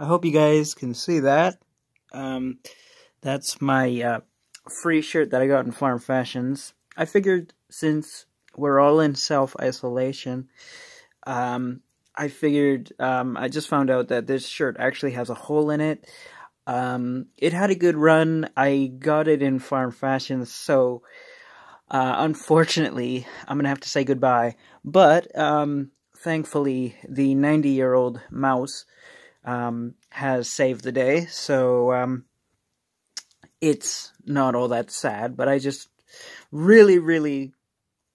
I hope you guys can see that. Um, that's my uh, free shirt that I got in Farm Fashions. I figured since we're all in self isolation, um, I figured um, I just found out that this shirt actually has a hole in it. Um, it had a good run. I got it in Farm Fashions, so uh, unfortunately, I'm gonna have to say goodbye. But um, thankfully, the 90 year old mouse um, has saved the day, so um, it's not all that sad. But I just really, really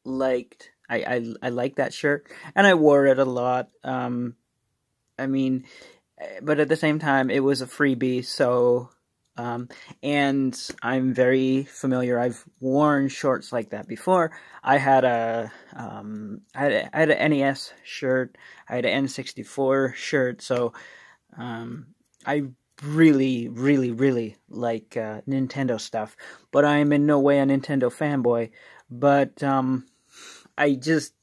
liked. I I, I like that shirt, and I wore it a lot. Um, I mean, but at the same time, it was a freebie, so um, and I'm very familiar. I've worn shorts like that before. I had a, um, I had, a, I had an NES shirt. I had an N64 shirt. So, um, I really, really, really like uh, Nintendo stuff. But I am in no way a Nintendo fanboy. But um, I just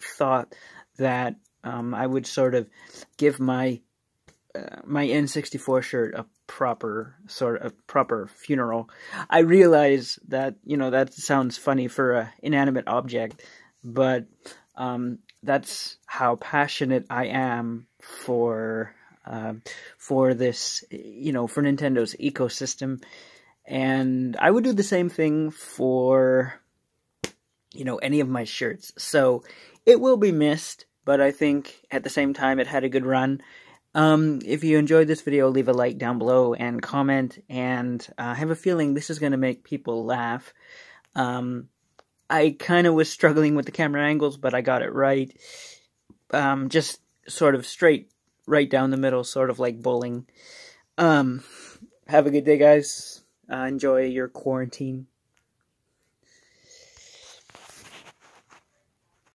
thought that um, I would sort of give my uh, my N64 shirt a proper sort of proper funeral. I realize that you know that sounds funny for an inanimate object, but um, that's how passionate I am for uh, for this you know for Nintendo's ecosystem, and I would do the same thing for you know any of my shirts. So it will be missed, but I think at the same time it had a good run um, if you enjoyed this video, leave a like down below and comment, and uh, I have a feeling this is going to make people laugh. Um, I kind of was struggling with the camera angles, but I got it right. Um, just sort of straight, right down the middle, sort of like bowling. Um, have a good day, guys. Uh, enjoy your quarantine.